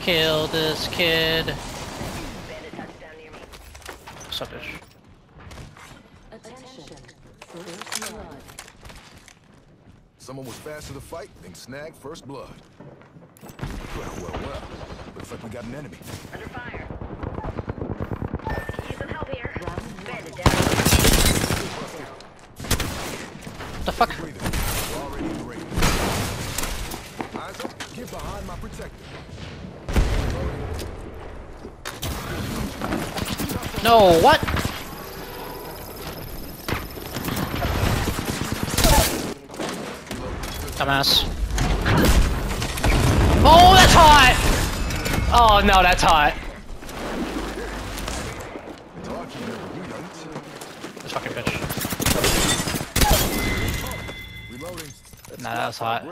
Kill this kid. Bandit touchdown near me. Suck bitch. Attention. First blood. Someone was fast to the fight, then snagged first blood. Well, well, well. Looks like we got an enemy. Under fire. Need some help here. Bandit down. What the fuck? Get behind my protector. No, what? Dumbass. Oh, that's hot! Oh no, that's hot. Talk you never reload. This fucking bitch. Nah, that was hot.